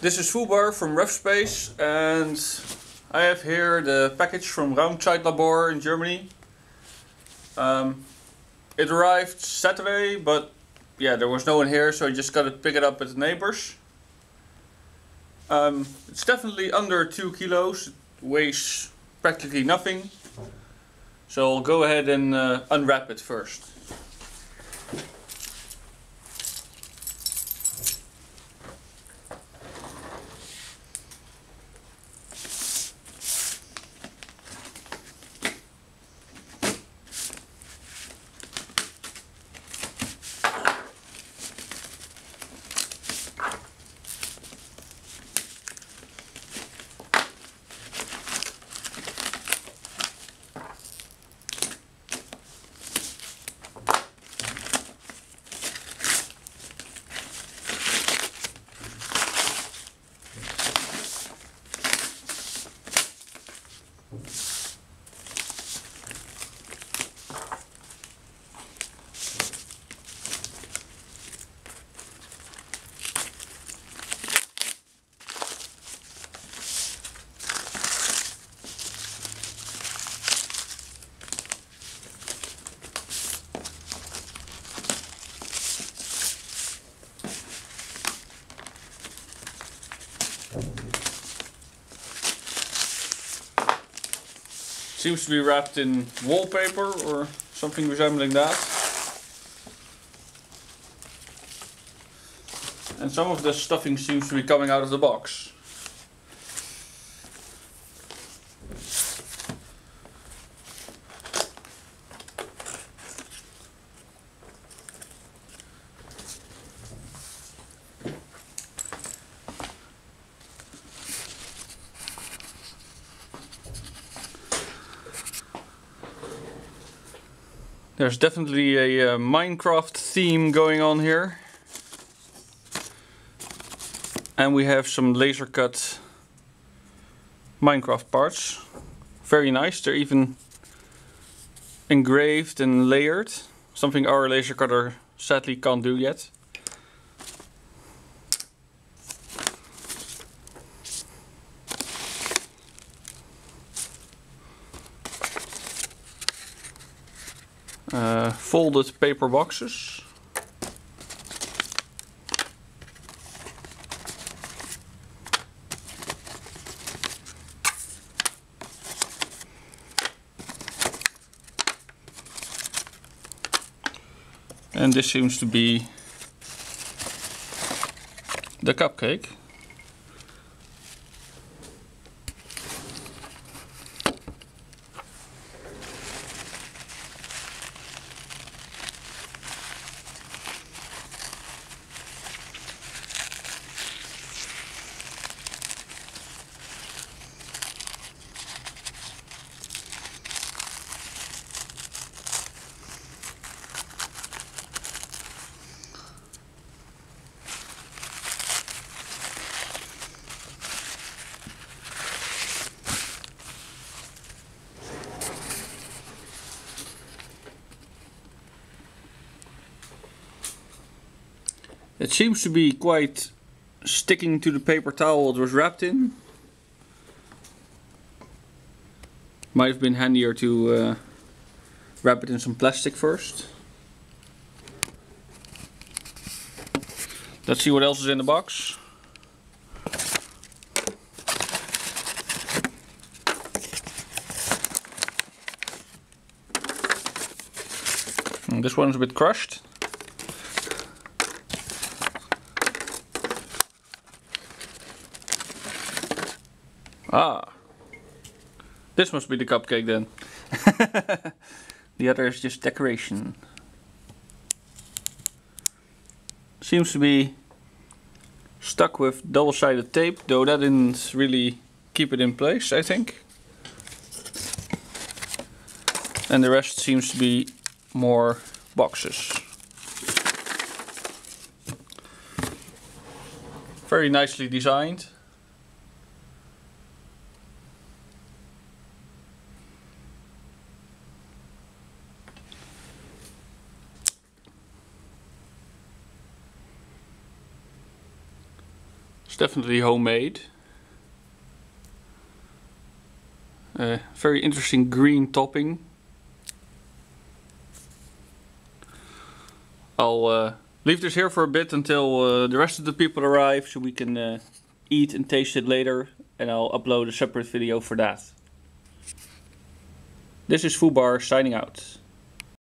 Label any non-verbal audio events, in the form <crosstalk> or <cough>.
This is Fubar from RevSpace and I have here the package from Raumzeitlabor in Germany. Um, it arrived Saturday, but yeah, there was no one here, so I just got to pick it up at the neighbors. Um, it's definitely under 2 kilos, it weighs practically nothing. So I'll go ahead and uh, unwrap it first. Seems to be wrapped in wallpaper or something resembling that. And some of the stuffing seems to be coming out of the box. There's definitely a uh, Minecraft theme going on here. And we have some laser cut Minecraft parts. Very nice, they're even engraved and layered. Something our laser cutter sadly can't do yet. Uh, folded paper boxes. And this seems to be the cupcake. It seems to be quite sticking to the paper towel it was wrapped in. Might have been handier to uh, wrap it in some plastic first. Let's see what else is in the box. And this one's a bit crushed. Ah. This must be the cupcake then. <laughs> the other is just decoration. Seems to be stuck with double-sided tape, though that didn't really keep it in place, I think. And the rest seems to be more boxes. Very nicely designed. It's definitely homemade. Uh, very interesting green topping. I'll uh, leave this here for a bit until uh, the rest of the people arrive so we can eat and taste it later and I'll upload a separate video for that. This is Foobar signing out.